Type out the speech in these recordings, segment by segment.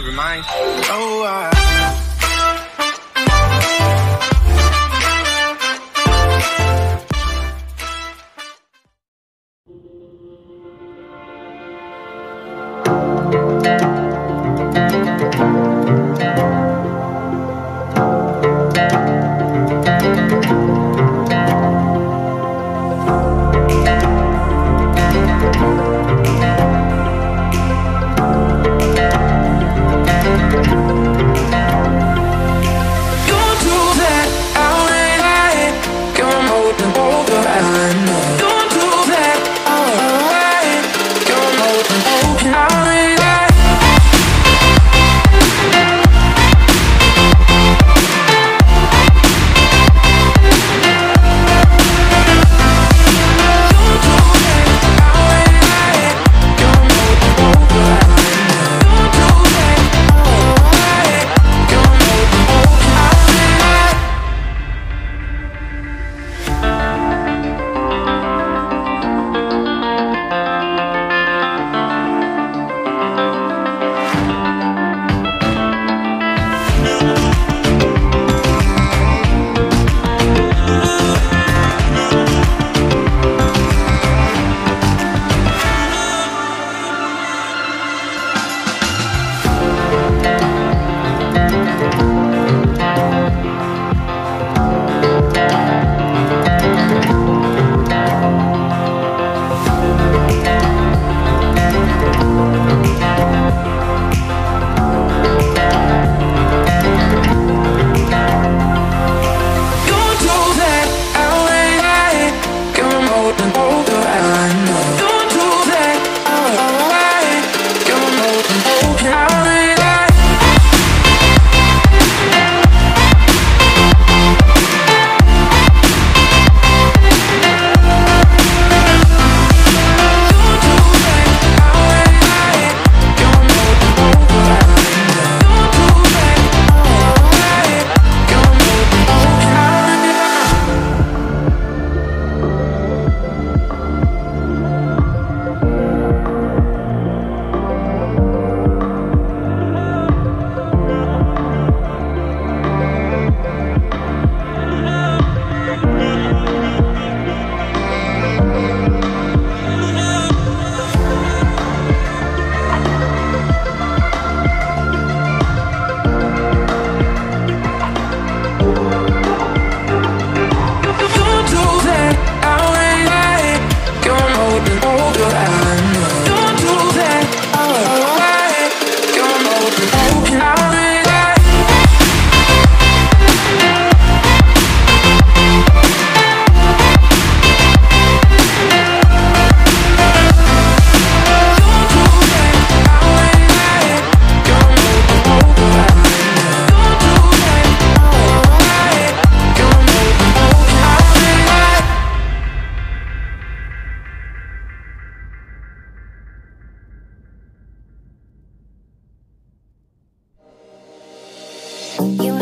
never mind. Oh, I.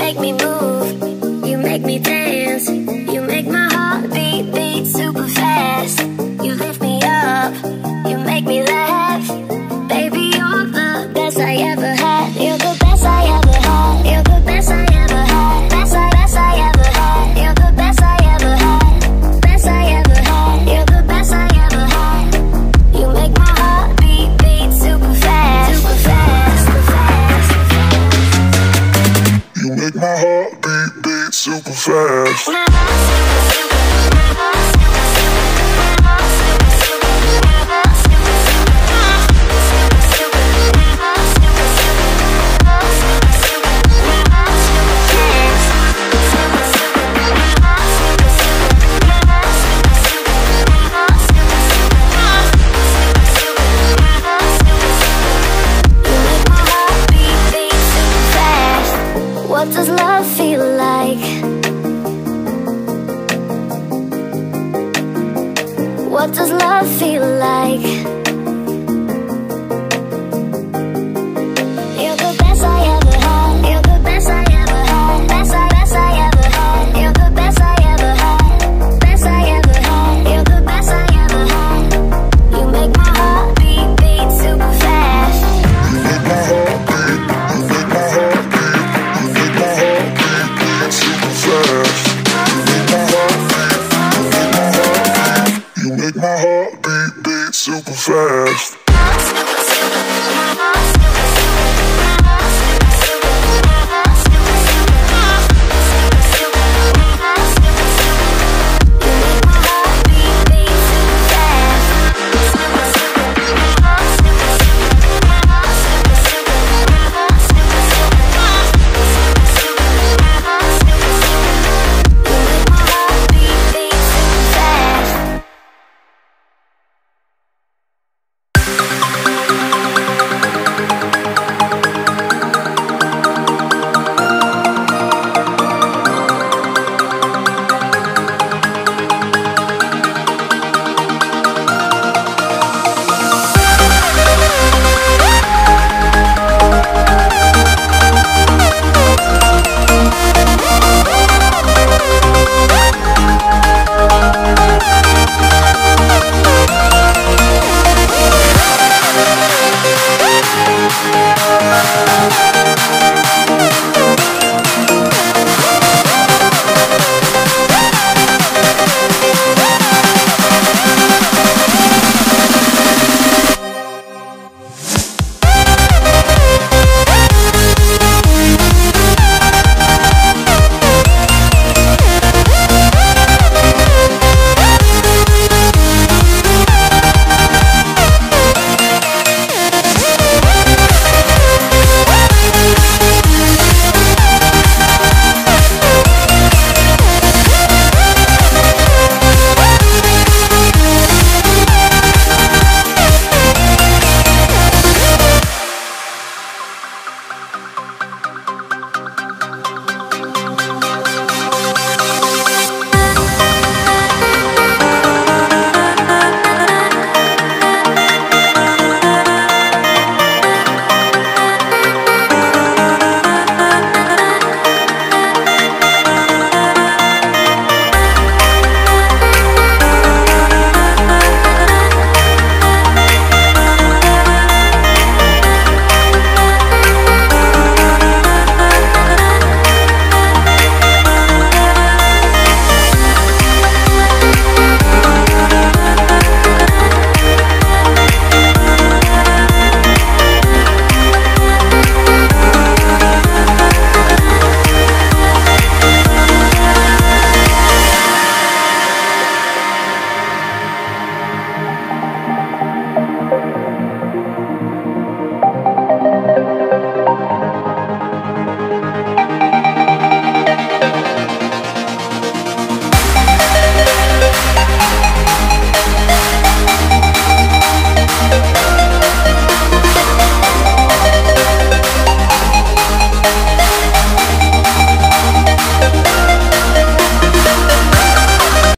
make me move. does love feel like? What does love feel like?